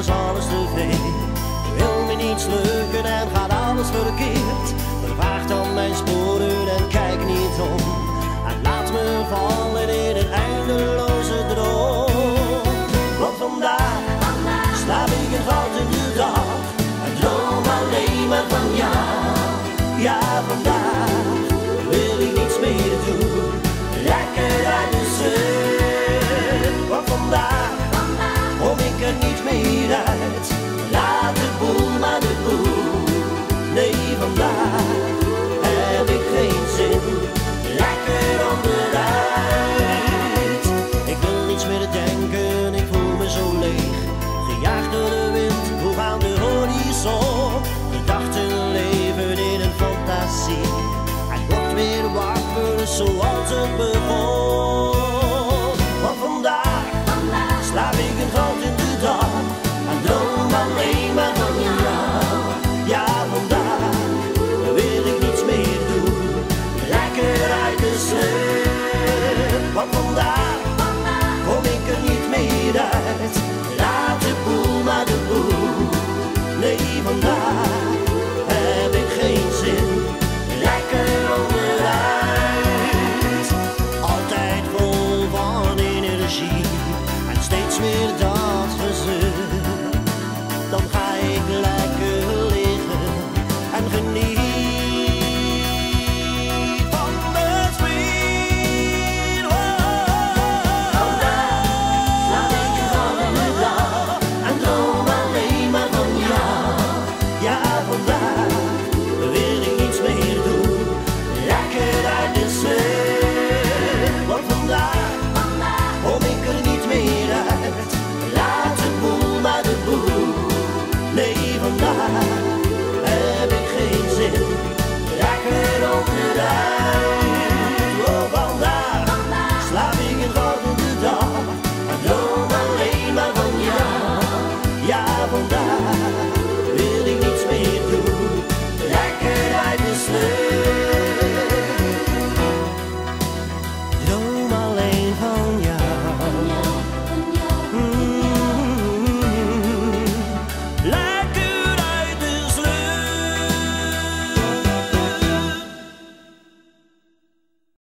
tv. Wil me niets lukken en gaat alles verkeerd. Vervaagt dan mijn sporen en kijk niet om. En laat me vallen in een eindeloze droom. Want vandaag slaap ik een de dag. En droom alleen maar van jou. Ja, vandaag zo. Gedachten leven in een fantasie. En wordt weer wakker zoals het begon. Daar heb ik geen zin, lekker onderuit. Altijd vol van energie en steeds meer dat verzuim. Dan ga ik lekker liggen en genieten. side.